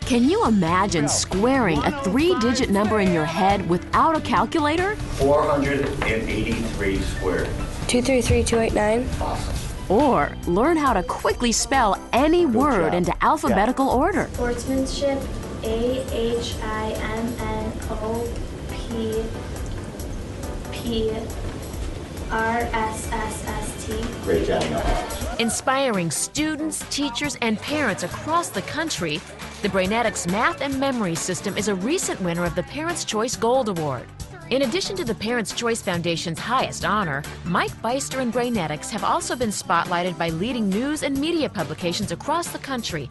Can you imagine squaring a oh three digit number in your head without a calculator? 483 squared. 233289. Awesome. Or learn how to quickly spell any word job. into alphabetical order? Sportsmanship, A H I M N O P P R S S S T. Great job, Inspiring students, teachers, and parents across the country, the Brainetics Math and Memory System is a recent winner of the Parents' Choice Gold Award. In addition to the Parents' Choice Foundation's highest honor, Mike Byster and Brainetics have also been spotlighted by leading news and media publications across the country,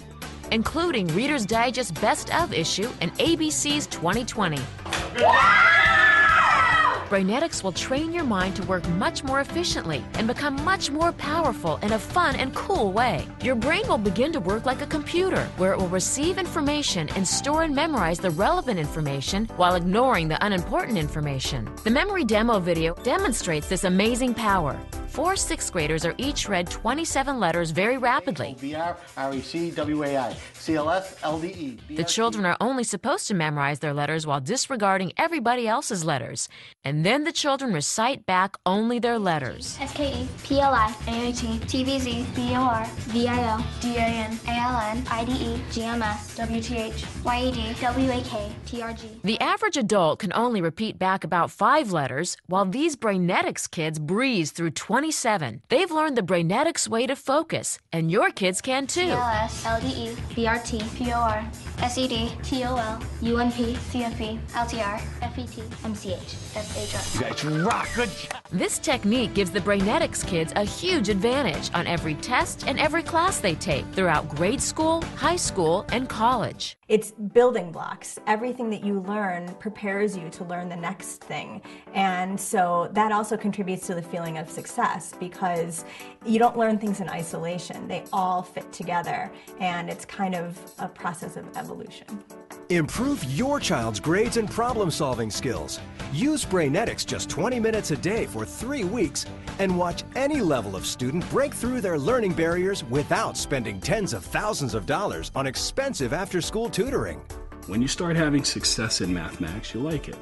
including Reader's Digest Best of issue and ABC's 2020. Brainetics will train your mind to work much more efficiently and become much more powerful in a fun and cool way. Your brain will begin to work like a computer, where it will receive information and store and memorize the relevant information while ignoring the unimportant information. The memory demo video demonstrates this amazing power. Four sixth graders are each read 27 letters very rapidly. VR, REC, WAI, CLS, LDE. The children are only supposed to memorize their letters while disregarding everybody else's letters. And then the children recite back only their letters. SKE, PLI, AIT, TVZ, BOR, VIO, DAN, ALN, IDE, WTH, YED, WAK, The average adult can only repeat back about five letters, while these Brainetics kids breeze through 27. They've learned the Brainetics way to focus, and your kids can too. TLS, LDE, BRT, POR, SED, TOL, UNP, CFE, LTR, FET, MCH, FHR. You guys rock. Good job. This technique gives the Brainetics kids a huge advantage on every test and every class they take throughout grade school, high school, and college. It's building blocks. Everything that you learn prepares you to learn the next thing. And so that also contributes to the feeling of success because you don't learn things in isolation. They all fit together and it's kind of a process of evolution. Improve your child's grades and problem solving skills. Use Brainetics just 20 minutes a day for three weeks and watch any level of student break through their learning barriers without spending tens of thousands of dollars on expensive after school tutoring. When you start having success in mathematics, you like it.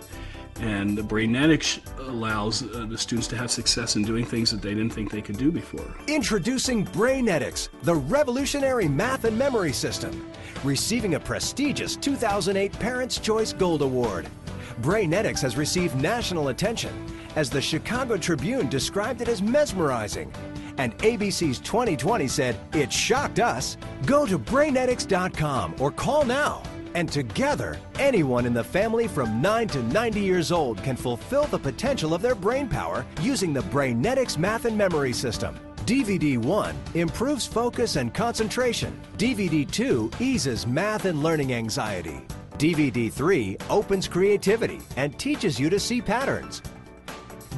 And the Brainetics allows uh, the students to have success in doing things that they didn't think they could do before. Introducing Brainetics, the revolutionary math and memory system, receiving a prestigious 2008 Parents' Choice Gold Award. Brainetics has received national attention as the Chicago Tribune described it as mesmerizing. And ABC's 2020 said, It shocked us. Go to Brainetics.com or call now. And together, anyone in the family from 9 to 90 years old can fulfill the potential of their brain power using the Brainetics Math and Memory System. DVD 1 improves focus and concentration. DVD 2 eases math and learning anxiety. DVD 3 opens creativity and teaches you to see patterns.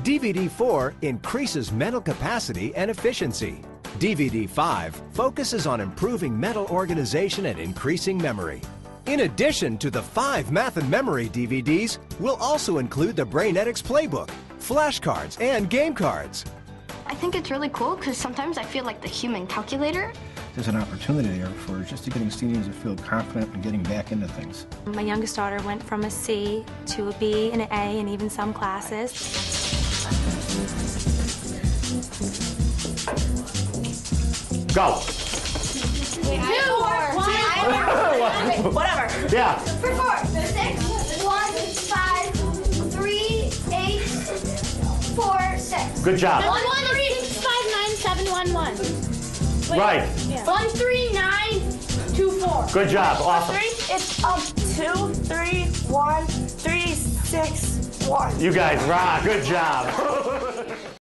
DVD 4 increases mental capacity and efficiency. DVD 5 focuses on improving mental organization and increasing memory. In addition to the five math and memory DVDs, we'll also include the Brainetics Playbook, flashcards, and game cards. I think it's really cool because sometimes I feel like the human calculator. There's an opportunity there for just getting students to feel confident and getting back into things. My youngest daughter went from a C to a B and an A and even some classes. Go. Whatever. Yeah. For four. Six, one, five, three, eight, four, six. Good job. One, one, three, six, five, nine, seven, one, one. Wait. Right. One, three, nine, two, four. Good job. Awesome. Three, it's um two, three, one, three, six, one. You guys rock. Good job.